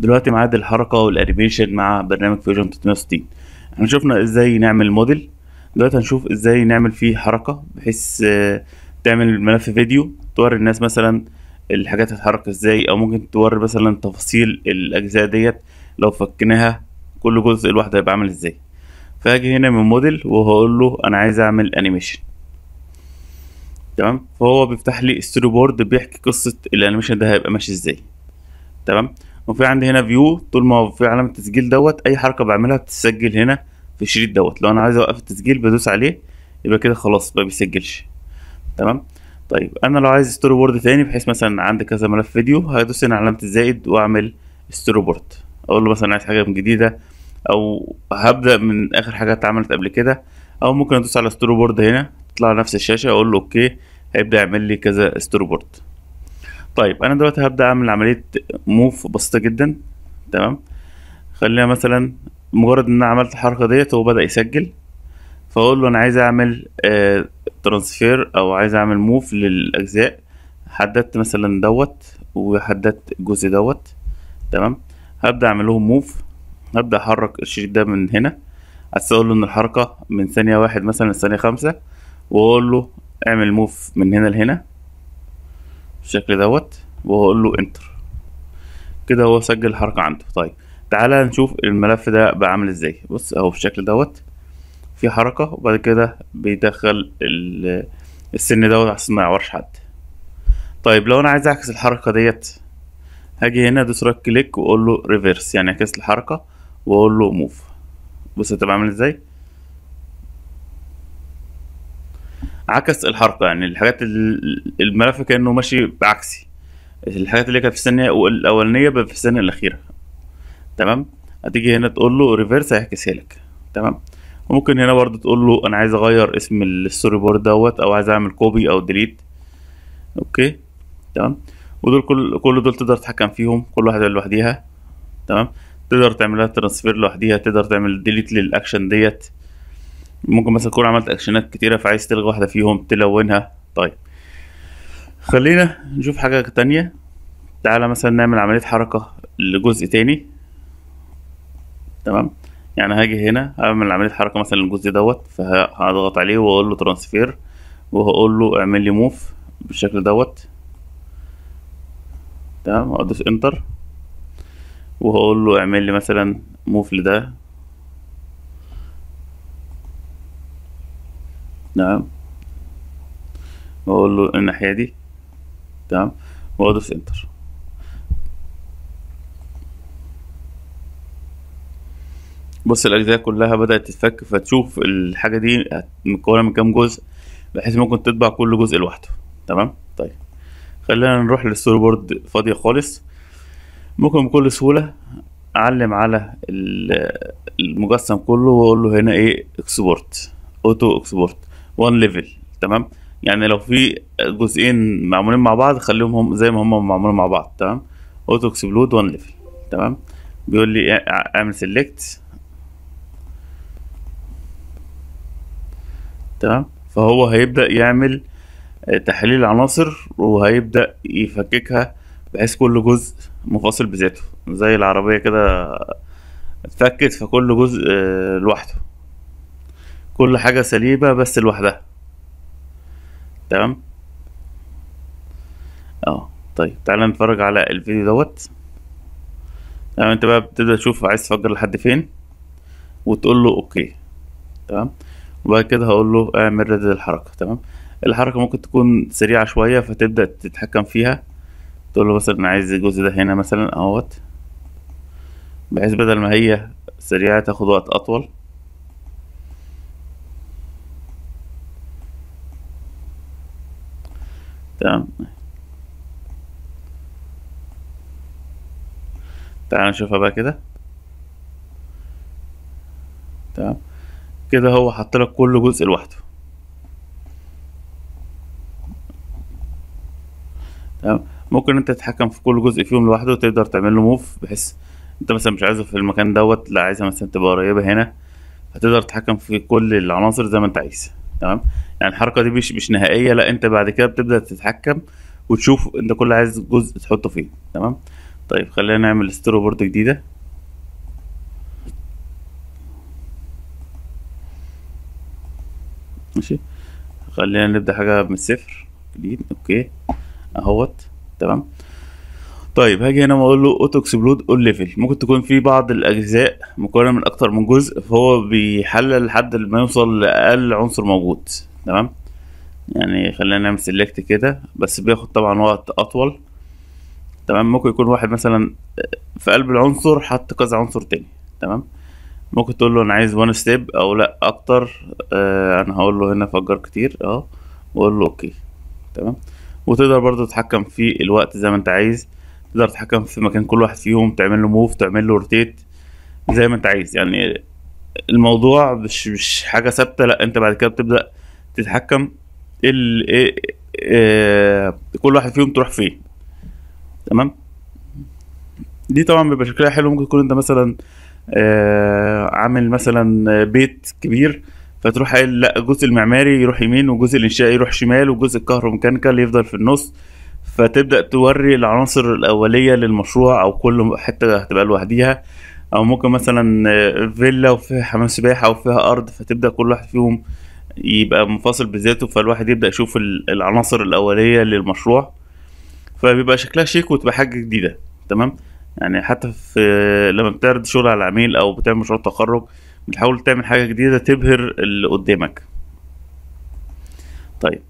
دلوقتي ميعاد الحركة وال animation مع برنامج Fusion 360 إحنا شفنا إزاي نعمل موديل دلوقتي هنشوف إزاي نعمل فيه حركة بحيث آه، تعمل ملف فيديو توري الناس مثلا الحاجات هتتحرك إزاي أو ممكن توري مثلا تفاصيل الأجزاء ديت لو فكناها كل جزء لوحده هيبقى عامل إزاي. فهاجي هنا من موديل وهقول له أنا عايز أعمل animation تمام؟ فهو بيفتح لي storyboard بيحكي قصة ال animation ده هيبقى ماشي إزاي. تمام؟ وفي عندي هنا view طول ما في علامة التسجيل دوت أي حركة بعملها بتسجل هنا في الشريط دوت. لو أنا عايز أوقف التسجيل بدوس عليه يبقى كده خلاص ما بيسجلش تمام؟ طيب أنا لو عايز storyboard تاني بحيث مثلا عندي كذا ملف فيديو هدوس هنا على علامة الزائد وأعمل storyboard أقول له مثلا عايز حاجة من جديدة أو هبدأ من آخر حاجة اتعملت قبل كده أو ممكن أدوس على storyboard هنا تطلع نفس الشاشة أقول له okay هيبدأ يعمل لي كذا storyboard طيب أنا دلوقتي هبدأ أعمل عملية move بسيطة جدا تمام؟ خلينا مثلا مجرد إن أنا عملت الحركة ديت هو بدأ يسجل فأقول له أنا عايز أعمل آه transfer أو عايز أعمل move للأجزاء. حددت مثلا دوت وحددت الجزء دوت تمام؟ هبدأ أعمل لهم move هبدأ أحرك الشريط ده من هنا. عايز أقول له إن الحركة من ثانية واحد مثلا لثانية خمسة وأقول له اعمل move من هنا لهنا. بالشكل دوت واقول له enter كده هو سجل الحركة عنده. طيب تعالى نشوف الملف ده بقى عامل إزاي. بص أهو بالشكل دوت. في حركة وبعد كده بيدخل ال- السن دوت عشان ما يعورش حد. طيب لو أنا عايز أعكس الحركة ديت هاجي هنا ادوس right click وأقول له reverse يعني أعكس الحركة وأقول له move بص هتبقى عامل إزاي؟ عكس الحركة يعني الحاجات ال- الملف كأنه ماشي بعكسي. الحاجات اللي كانت في الثانية الأولانية بقى في الثانية الأخيرة. تمام؟ هتيجي هنا تقول له reverse هيعكسها لك تمام؟ وممكن هنا برضه تقول له أنا عايز أغير اسم ال storyboard دوت أو عايز أعمل copy أو delete okay؟ تمام؟ ودول كل كل دول تقدر تتحكم فيهم كل واحدة لوحديها. تمام؟ تقدر تعملها transfer لوحديها تقدر تعمل delete لل action ديت. ممكن مثلا تكون عملت اكشنات كتيرة فعايز تلغي واحدة فيهم تلونها. طيب. خلينا نشوف حاجة تانية. تعالى مثلا نعمل عملية حركة لجزء تاني. تمام؟ يعني هاجي هنا هعمل عملية حركة مثلا للجزء دوت فهضغط عليه وأقول له transfer وهقول له اعمل لي move بالشكل دوت. تمام؟ وادوس انتر وهقول له اعمل لي مثلا موف لده. نعم. واقول له الناحية دي. تمام. وادوس انتر. بص الاجزاء كلها بدأت تتفك فتشوف الحاجة دي مكونة من كام جزء بحيث ممكن تطبع كل جزء لوحده. تمام؟ طيب. خلينا نروح لل storyboard فاضية خالص. ممكن بكل سهولة أعلم على ال- المجسم كله وأقول له هنا إيه؟ explode auto explode. one level تمام؟ يعني لو في جزئين معمولين مع بعض خليهم هم زي ما هم معمولين مع بعض تمام؟ auto explode one level تمام؟ بيقول لي اع- اعمل select تمام؟ فهو هيبدأ يعمل آه، تحليل عناصر وهيبدأ يفككها بحيث كل جزء منفصل بذاته. زي العربية كده اتفكت فكل جزء آه، لوحده. كل حاجة سليمة بس لوحدها. تمام؟ آه طيب تعالى نتفرج على الفيديو دوت. تمام انت بقى بتبدأ تشوف عايز تفجر لحد فين وتقول له أوكي. تمام؟ وبعد كده هقول له اعمل ردد الحركة تمام؟ الحركة ممكن تكون سريعة شوية فتبدأ تتحكم فيها. تقول له مثلا عايز الجزء ده هنا مثلا أهوت. بحيث بدل ما هي سريعة تاخد وقت أطول. تمام تعال نشوفها بقى كده. تمام. كده هو حط لك كل جزء لوحده. تمام. ممكن انت تتحكم في كل جزء فيهم لوحده وتقدر تعمل له موف بحيث انت مثلا مش عايزه في المكان دوت لا عايزها مثلا تبقى قريبة هنا. هتقدر تتحكم في كل العناصر زي ما انت عايز. تمام. يعني الحركة دي مش مش نهائية لا انت بعد كده بتبدأ تتحكم وتشوف انت كل عايز جزء تحطه فين تمام؟ طيب خلينا نعمل storyboard جديدة. ماشي؟ خلينا نبدأ حاجة من الصفر. جديد okay اهوت تمام. طيب هاجي هنا وأقول له auto explode اول level ممكن تكون في بعض الأجزاء مكونه من أكتر من جزء فهو بيحلل لحد ما يوصل لأقل عنصر موجود. تمام؟ يعني خلينا نعمل select كده بس بياخد طبعا وقت أطول. تمام؟ ممكن يكون واحد مثلا في قلب العنصر حط كذا عنصر تاني تمام؟ ممكن تقول له أنا عايز one step أو لأ أكتر آه أنا هقول له هنا فجر كتير آه واقول له okay تمام؟ وتقدر برضو تتحكم في الوقت زي ما أنت عايز. تقدر تتحكم في مكان كل واحد فيهم تعمل له move تعمل له rotate زي ما أنت عايز. يعني الموضوع مش مش حاجة ثابتة لأ أنت بعد كده بتبدأ تتحكم ال إيه إيه كل واحد فيهم تروح فين. تمام؟ دي طبعا بيبقى شكلها حلو. ممكن تكون أنت مثلا آه عامل مثلا بيت كبير فتروح قايل لا الجزء المعماري يروح يمين والجزء الانشائي يروح شمال والجزء الكهروميكانيكال يفضل في النص. فتبدأ توري العناصر الأولية للمشروع أو كل حتة هتبقى لوحديها. أو ممكن مثلا فيلا وفيها حمام سباحة وفيها أرض فتبدأ كل واحد فيهم يبقى منفصل بذاته فالواحد يبدأ يشوف العناصر الأولية للمشروع. فبيبقى شكلها شيك وتبقى حاجة جديدة تمام؟ يعني حتى في لما بتعرض شغل على العميل أو بتعمل مشروع تخرج بتحاول تعمل حاجة جديدة تبهر اللي قدامك. طيب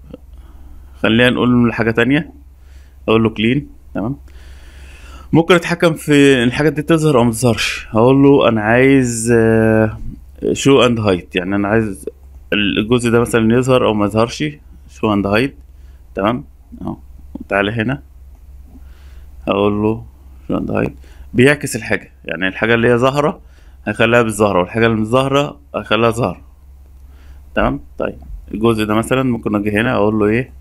خلينا نقول حاجة تانية. أقول له clean تمام؟ ممكن أتحكم في الحاجات دي تظهر أو ما تظهرش. هقول له أنا عايز show and hide يعني أنا عايز الجزء ده مثلا يظهر أو ما يظهرش show and hide تمام؟ أهو تعالى هنا. هقول له show and hide. بيعكس الحاجة يعني الحاجة اللي هي ظاهرة هيخليها بالظاهرة والحاجة اللي مش ظاهرة هيخليها ظاهرة. تمام؟ طيب الجزء ده مثلا ممكن أجي هنا أقول له إيه؟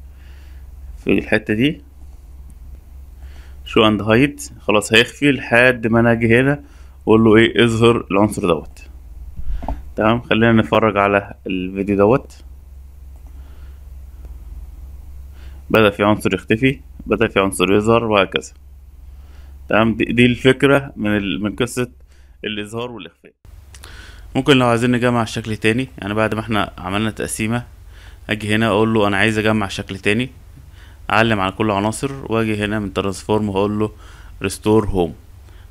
في الحتة دي. show and hide خلاص هيخفي لحد ما أنا أجي هنا واقول له إيه؟ اظهر العنصر دوت. تمام؟ خلينا نتفرج على الفيديو دوت. بدأ في عنصر يختفي بدأ في عنصر يظهر وهكذا. تمام؟ دي, الفكرة من. من قصة الإظهار والإخفاء. ممكن لو عايزين نجمع شكل تاني يعني بعد ما إحنا عملنا تقسيمة أجي هنا أقول له أنا عايز أجمع شكل تاني أعلم على كل عناصر وأجي هنا من transform واقول له restore home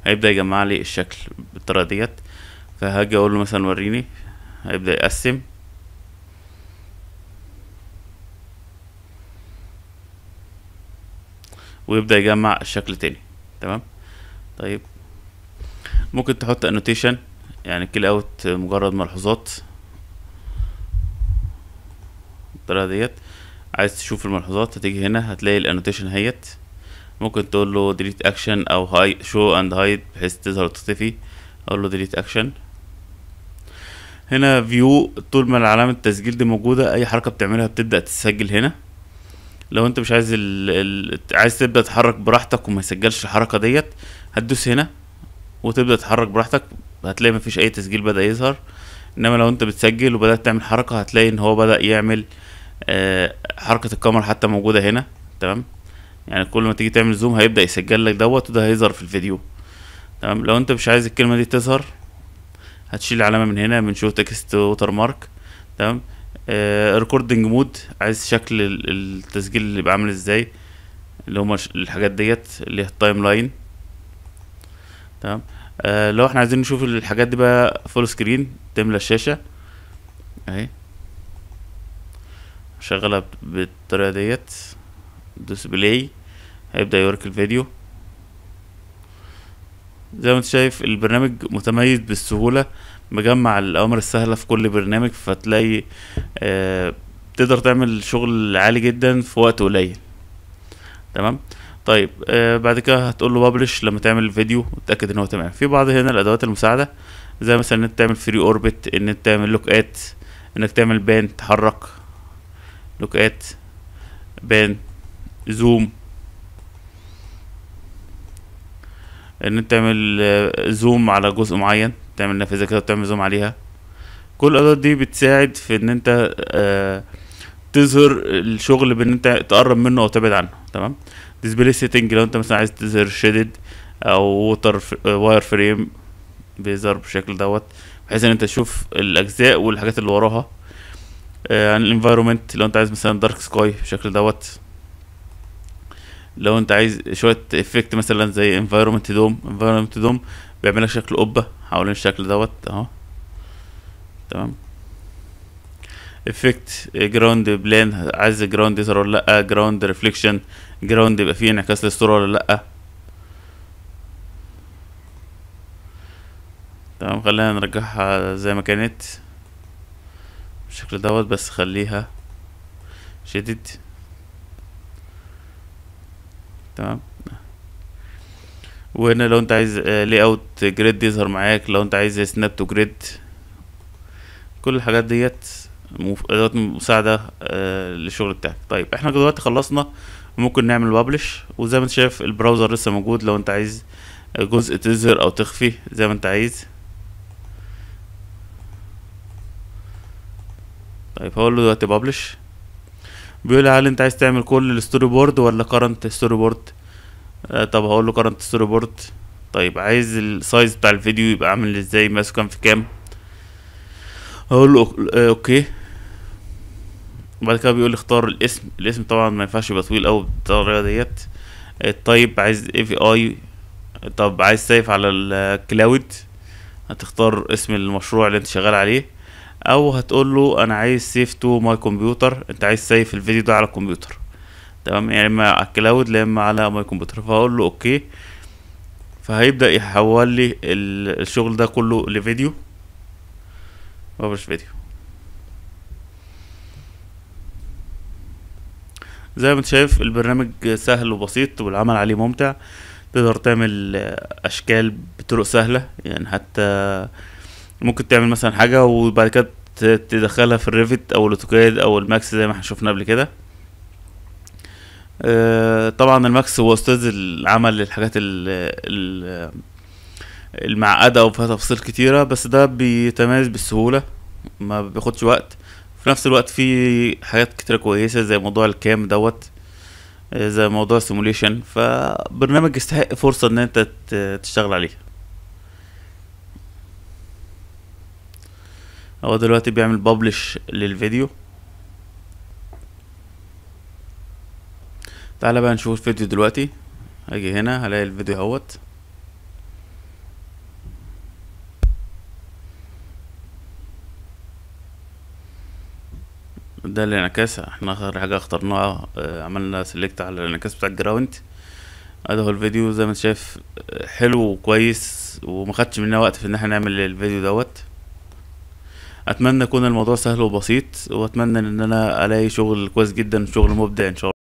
هيبدأ يجمع لي الشكل بالطريقة ديت. فهاجي أقول له مثلا وريني هيبدأ يقسم. ويبدأ يجمع الشكل تاني تمام؟ طيب. ممكن تحط annotation يعني callout مجرد ملحوظات. بالطريقة ديت. عايز تشوف الملحوظات هتيجي هنا هتلاقي ال annotation اهيت ممكن تقول له delete action أو hi- show and hide بحيث تظهر وتختفي. أقول له delete action هنا view طول ما علامة التسجيل دي موجودة أي حركة بتعملها بتبدأ تسجل هنا. لو أنت مش عايز ال... ال... عايز تبدأ تتحرك براحتك وما يسجلش الحركة ديت هتدوس هنا وتبدأ تتحرك براحتك هتلاقي مفيش أي تسجيل بدأ يظهر. إنما لو أنت بتسجل وبدأت تعمل حركة هتلاقي إن هو بدأ يعمل آه حركة الكاميرا حتى موجودة هنا تمام؟ يعني كل ما تيجي تعمل zoom هيبدأ يسجل لك دوت وده هيظهر في الفيديو. تمام؟ لو أنت مش عايز الكلمة دي تظهر هتشيل العلامة من هنا من show text watermark تمام؟ آه recording mode عايز شكل التسجيل اللي يبقى عامل إزاي اللي هما الحاجات ديت اللي هي ال timeline تمام؟ آه لو إحنا عايزين نشوف الحاجات دي بقى full screen تملى الشاشة اهي. شغلها بالطريقة ديت دوس play هيبدأ يوريك الفيديو. زي ما انت شايف البرنامج متميز بالسهولة مجمع الأوامر السهلة في كل برنامج فتلاقي آه تقدر تعمل شغل عالي جدا في وقت قليل. تمام؟ طيب آه بعد كده هتقول له publish لما تعمل الفيديو وتأكد إن هو تمام. في بعض هنا الأدوات المساعدة زي مثلا ان انت تعمل free orbit ان انت تعمل look at إنك تعمل pan تحرك look at pan zoom إن أنت تعمل zoom على جزء معين تعمل نافذه كده وتعمل zoom عليها. كل الأدوات دي بتساعد في إن أنت آه تظهر الشغل بإن أنت تقرب منه أو تبعد عنه تمام؟ display setting لو أنت مثلا عايز تظهر shaded أو with wireframe بيظهر بالشكل دوت بحيث إن أنت تشوف الأجزاء والحاجات اللي وراها. آه، عن ال environment لو أنت عايز مثلا dark sky بالشكل دوت. لو انت عايز شوية effect مثلا زي environment dome environment dome بيعمل لك شكل قبة حوالين الشكل دوت أهو. تمام؟ effect ground plane عايز ground يظهر ولا لأ؟ ground reflection ground يبقى فيه انعكاس للصورة ولا لأ؟ تمام خلينا نرجعها زي ما كانت. بالشكل دوت بس خليها shaded تمام. وهنا لو انت عايز layout grid يظهر معاك. لو انت عايز snap to grid كل الحاجات ديت ادوات مساعدة آه، للشغل بتاعك. طيب إحنا دلوقتي خلصنا. ممكن نعمل publish وزي ما انت شايف ال browser لسه موجود. لو انت عايز جزء تظهر أو تخفي زي ما انت عايز. طيب هقول له دلوقتي publish بيقول لي هل انت عايز تعمل كل ال storyboard ولا current storyboard آه طب هقول له current storyboard طيب عايز ال size بتاع الفيديو يبقى عامل إزاي؟ ماسك كام في كام؟ هقول له آه، OK. بعد كده بيقول اختار الاسم. الاسم طبعا ما ينفعش يبقى طويل قوي بالطريقة ديت. الطيب عايز AVI طب عايز save على ال cloud هتختار اسم المشروع اللي انت شغال عليه. أو هتقول له أنا عايز save to my computer أنت عايز save الفيديو ده على الكمبيوتر. تمام؟ يعني اما على ال cloud لا إما على my computer فهقول له OK. فهيبدأ يحول لي ال- الشغل ده كله لفيديو. publish video. زي ما أنت شايف البرنامج سهل وبسيط والعمل عليه ممتع. تقدر تعمل أشكال بطرق سهلة يعني حتى ممكن تعمل مثلا حاجة وبعد كده تدخلها في ال Revit أو ال AutoCAD أو ال Max زي ما إحنا شفنا قبل كده. آه، طبعا ال Max هو أستاذ العمل للحاجات ال- ال- المعقدة أو فيها تفاصيل كتيرة بس ده بيتميز بالسهولة ما بياخدش وقت. في نفس الوقت في حاجات كتيرة كويسة زي موضوع ال CAM دوت آه، زي موضوع السيموليشن فبرنامج يستحق فرصة إن أنت تشتغل عليه. هو دلوقتي بيعمل بابلش للفيديو. تعالى بقى نشوف الفيديو دلوقتي. هاجي هنا هلاقي الفيديو اهوت. ده الانعكاس إحنا اخر حاجة اخترناها آه، عملنا select على الانعكاس بتاع ال ground. ادي هو الفيديو زي ما انت شايف آه، حلو وكويس وما خدش مننا وقت في ان إحنا نعمل الفيديو دوت. أتمنى يكون الموضوع سهل وبسيط وأتمنى إن أنا ألاقي شغل كويس جدا شغل مبدع إن شاء الله.